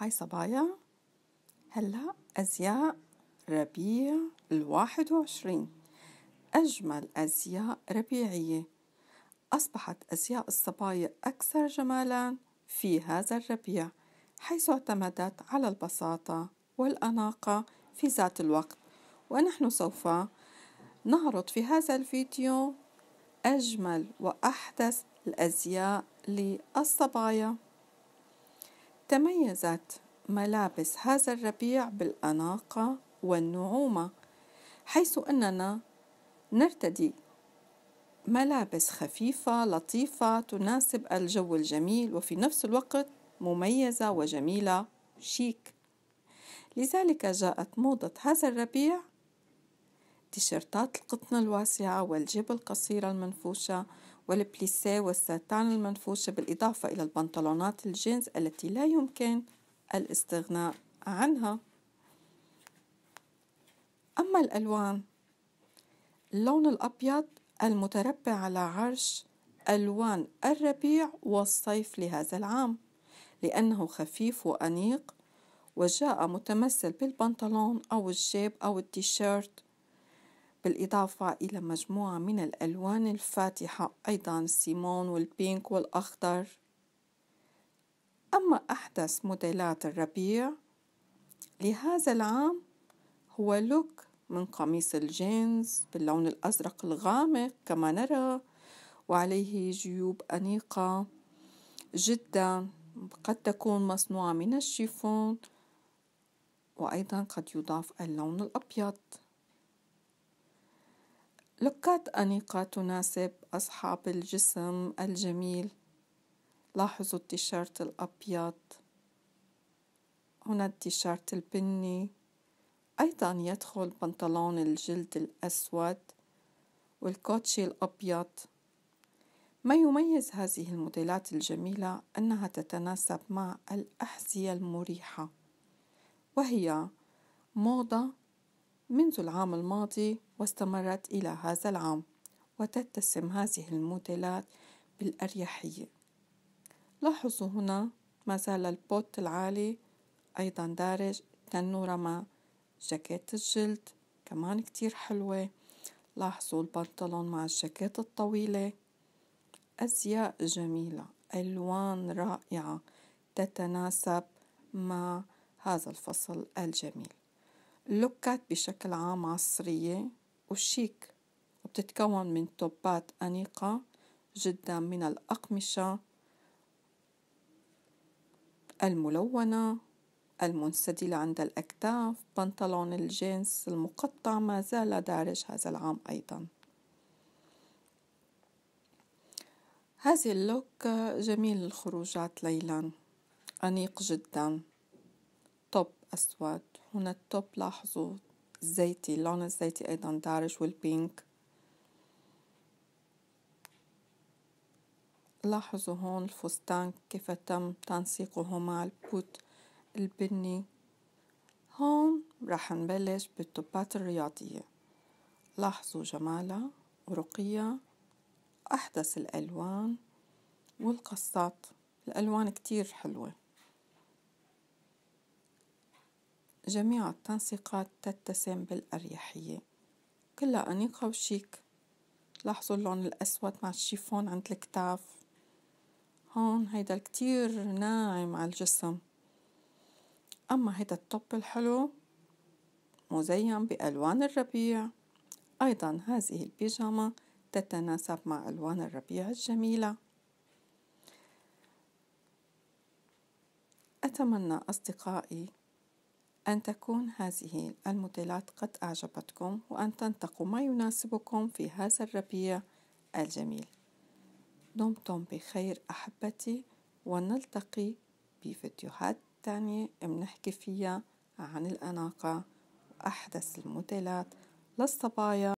هاي صبايا. هلا أزياء ربيع الواحد وعشرين. أجمل أزياء ربيعية. أصبحت أزياء الصبايا أكثر جمالا في هذا الربيع حيث اعتمدت على البساطة والأناقة في ذات الوقت. ونحن سوف نعرض في هذا الفيديو أجمل وأحدث الأزياء للصبايا. تميزت ملابس هذا الربيع بالأناقة والنعومة حيث أننا نرتدي ملابس خفيفة لطيفة تناسب الجو الجميل وفي نفس الوقت مميزة وجميلة شيك. لذلك جاءت موضة هذا الربيع تيشيرتات القطن الواسعة والجيب القصيرة المنفوشة والبليسيه والساتان المنفوشة بالإضافة إلى البنطلونات الجينز التي لا يمكن الاستغناء عنها. أما الألوان اللون الأبيض المتربع على عرش ألوان الربيع والصيف لهذا العام لأنه خفيف وأنيق وجاء متمثل بالبنطلون أو الجيب أو التيشيرت بالإضافة إلى مجموعة من الألوان الفاتحة أيضا السيمون والبينك والأخضر. أما أحدث موديلات الربيع لهذا العام هو لوك من قميص الجينز باللون الأزرق الغامق كما نرى وعليه جيوب أنيقة جدا قد تكون مصنوعة من الشيفون وأيضا قد يضاف اللون الأبيض. لوكات أنيقة تناسب أصحاب الجسم الجميل. لاحظوا التيشيرت الأبيض. هنا التيشيرت البني. أيضا يدخل بنطلون الجلد الأسود والكوتشي الأبيض. ما يميز هذه الموديلات الجميلة أنها تتناسب مع الأحذية المريحة وهي موضة منذ العام الماضي واستمرت إلى هذا العام وتتسم هذه الموديلات بالأريحية. لاحظوا هنا ما زال البوت العالي أيضا دارج تنورة مع جاكيت الجلد كمان كتير حلوة. لاحظوا البنطلون مع الجاكيت الطويلة. أزياء جميلة ألوان رائعة تتناسب مع هذا الفصل الجميل. اللوكات بشكل عام عصرية وشيك وبتتكون من توبات أنيقة جدا من الأقمشة الملونة المنسدلة عند الأكتاف بنطلون الجينز المقطع ما زال دارج هذا العام أيضا. هذه اللوك جميل للخروجات ليلا أنيق جدا توب أسود. هنا التوب لاحظوا الزيتي اللون الزيتي أيضا دارج والبينك لاحظوا هون الفستان كيف تم تنسيقه مع البوت البني. هون رح نبلش بالتوبات الرياضية. لاحظوا جمالها ورقيها أحدث الألوان والقصات. الألوان كتير حلوة. جميع التنسيقات تتسم بالأريحية. كلها أنيقة وشيك لاحظوا اللون الأسود مع الشيفون عند الكتاف. هون هيدا كتير ناعم على الجسم. أما هيدا الطب الحلو مزين بألوان الربيع. أيضا هذه البيجامة تتناسب مع ألوان الربيع الجميلة. أتمنى أصدقائي أن تكون هذه الموديلات قد أعجبتكم وأن تنتقوا ما يناسبكم في هذا الربيع الجميل. دمتم بخير أحبتي ونلتقي بفيديوهات تانية بنحكي فيها عن الأناقة وأحدث الموديلات. للصبايا